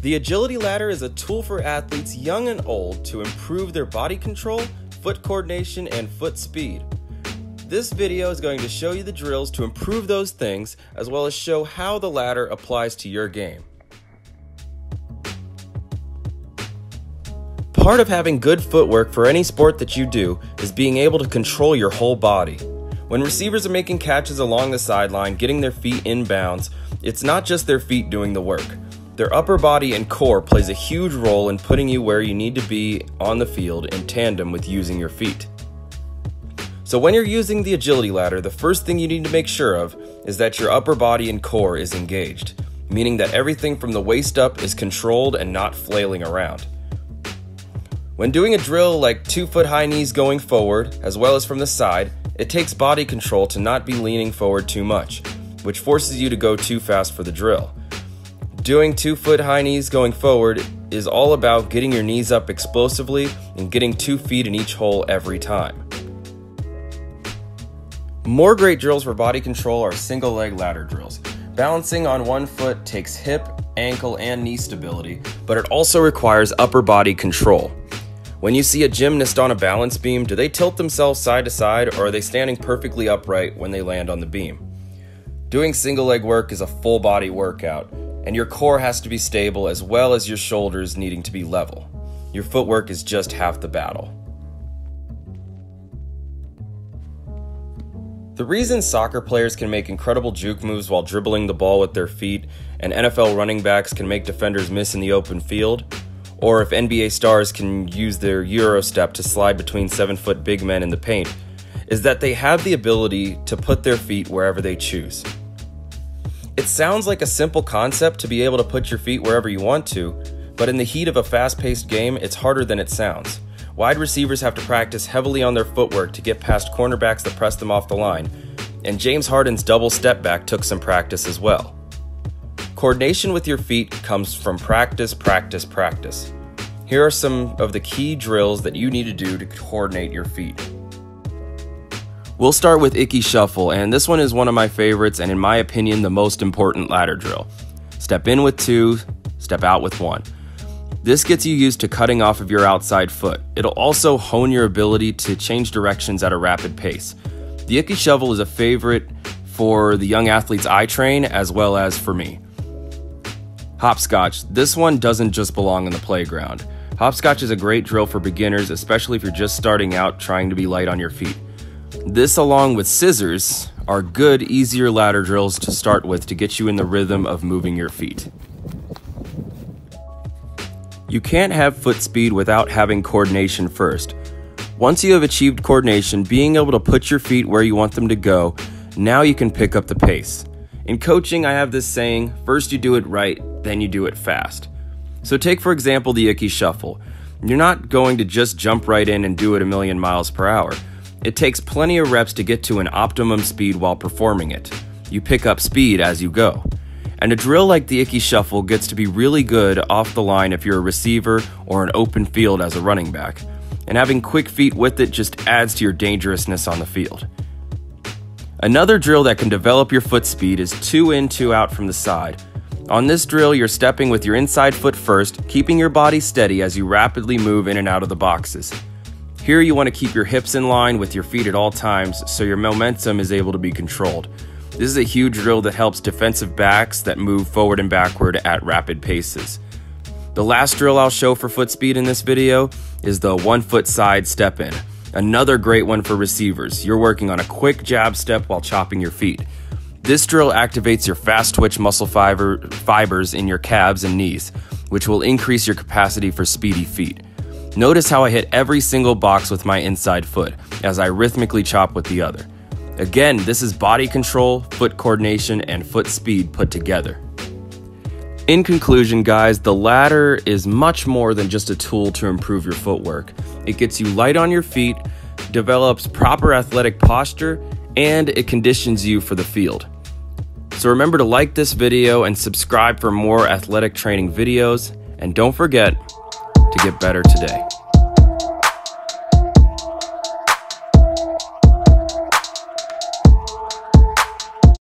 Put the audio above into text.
The agility ladder is a tool for athletes young and old to improve their body control, foot coordination, and foot speed. This video is going to show you the drills to improve those things, as well as show how the ladder applies to your game. Part of having good footwork for any sport that you do is being able to control your whole body. When receivers are making catches along the sideline, getting their feet in bounds, it's not just their feet doing the work. Their upper body and core plays a huge role in putting you where you need to be on the field in tandem with using your feet. So when you're using the agility ladder, the first thing you need to make sure of is that your upper body and core is engaged, meaning that everything from the waist up is controlled and not flailing around. When doing a drill like two foot high knees going forward, as well as from the side, it takes body control to not be leaning forward too much, which forces you to go too fast for the drill. Doing two foot high knees going forward is all about getting your knees up explosively and getting two feet in each hole every time. More great drills for body control are single leg ladder drills. Balancing on one foot takes hip, ankle, and knee stability, but it also requires upper body control. When you see a gymnast on a balance beam, do they tilt themselves side to side or are they standing perfectly upright when they land on the beam? Doing single leg work is a full body workout, and your core has to be stable as well as your shoulders needing to be level. Your footwork is just half the battle. The reason soccer players can make incredible juke moves while dribbling the ball with their feet, and NFL running backs can make defenders miss in the open field, or if NBA stars can use their Euro step to slide between seven foot big men in the paint, is that they have the ability to put their feet wherever they choose. It sounds like a simple concept to be able to put your feet wherever you want to, but in the heat of a fast paced game, it's harder than it sounds. Wide receivers have to practice heavily on their footwork to get past cornerbacks that press them off the line, and James Harden's double step back took some practice as well. Coordination with your feet comes from practice, practice, practice. Here are some of the key drills that you need to do to coordinate your feet. We'll start with Icky Shuffle, and this one is one of my favorites and, in my opinion, the most important ladder drill. Step in with two, step out with one. This gets you used to cutting off of your outside foot. It'll also hone your ability to change directions at a rapid pace. The Icky Shuffle is a favorite for the young athletes I train as well as for me. Hopscotch. This one doesn't just belong in the playground. Hopscotch is a great drill for beginners, especially if you're just starting out trying to be light on your feet. This, along with scissors, are good, easier ladder drills to start with to get you in the rhythm of moving your feet. You can't have foot speed without having coordination first. Once you have achieved coordination, being able to put your feet where you want them to go, now you can pick up the pace. In coaching, I have this saying first you do it right, then you do it fast. So, take for example the Icky Shuffle. You're not going to just jump right in and do it a million miles per hour. It takes plenty of reps to get to an optimum speed while performing it. You pick up speed as you go. And a drill like the Icky Shuffle gets to be really good off the line if you're a receiver or an open field as a running back. And having quick feet with it just adds to your dangerousness on the field. Another drill that can develop your foot speed is two in, two out from the side. On this drill, you're stepping with your inside foot first, keeping your body steady as you rapidly move in and out of the boxes. Here, you want to keep your hips in line with your feet at all times so your momentum is able to be controlled. This is a huge drill that helps defensive backs that move forward and backward at rapid paces. The last drill I'll show for foot speed in this video is the one foot side step in. Another great one for receivers. You're working on a quick jab step while chopping your feet. This drill activates your fast twitch muscle fiber, fibers in your calves and knees, which will increase your capacity for speedy feet. Notice how I hit every single box with my inside foot as I rhythmically chop with the other. Again, this is body control, foot coordination, and foot speed put together. In conclusion, guys, the ladder is much more than just a tool to improve your footwork. It gets you light on your feet, develops proper athletic posture, and it conditions you for the field. So remember to like this video and subscribe for more athletic training videos, and don't forget to get better today.